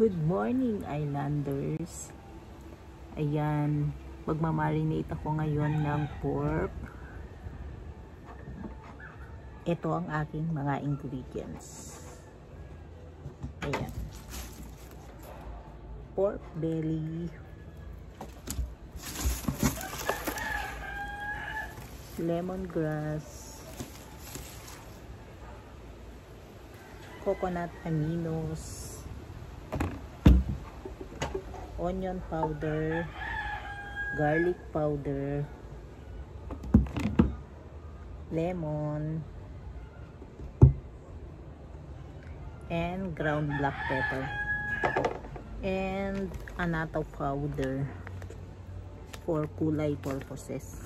Good morning, Islanders. Ayan, magmamarinate ako ngayon ng pork. Ito ang aking mga ingredients. Ayan. Pork belly. Lemongrass. Coconut aminos onion powder, garlic powder, lemon, and ground black pepper, and annatto powder for kulay purposes.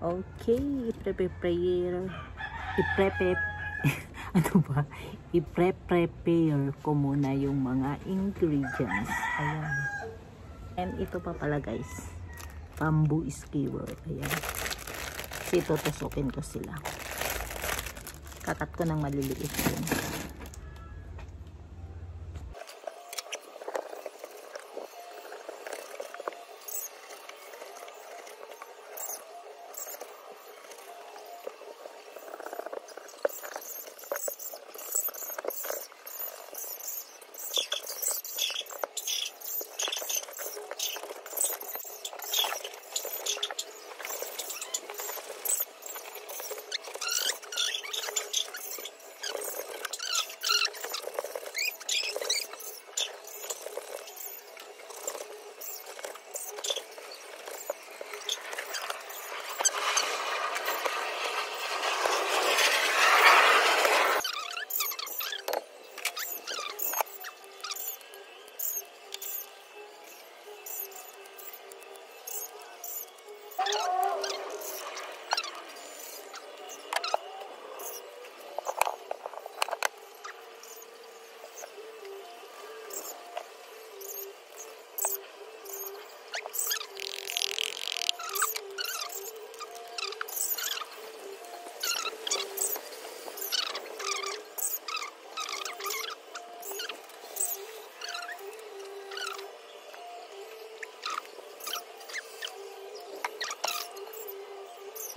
Okay, i-prepare, i-prepare, ano ba? i-prepare ko muna yung mga ingredients. Ayan. And ito pa pala guys. Bamboo skewer. Ayan. Ito tusukin ko sila. Kakat ko ng maliliit yun.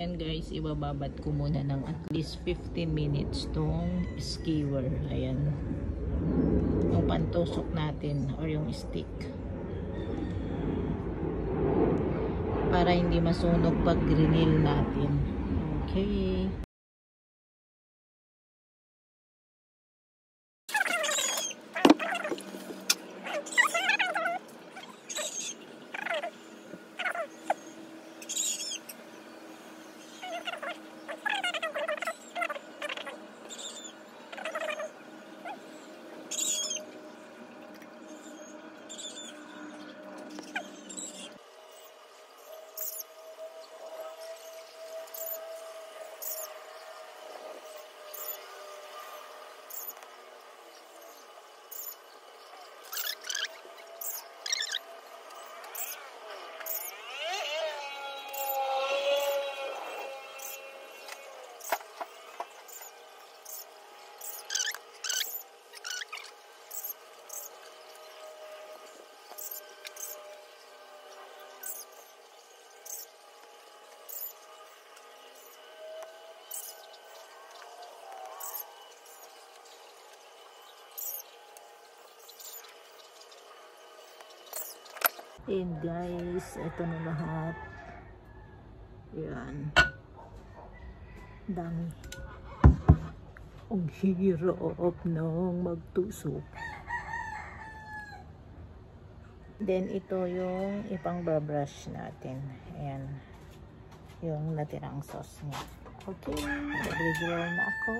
And guys, ibababad ko muna ng at least 15 minutes tong skewer. Ayan. Yung pantusok natin or yung stick. Para hindi masunog pag grinil natin. Okay. And guys, ito na lahat. Yan. Dami. Ang hirap nang magtusok. Then, ito yung ipang brush natin. Ayan. Yung natirang sauce niya. Okay. Nag-regular na ako.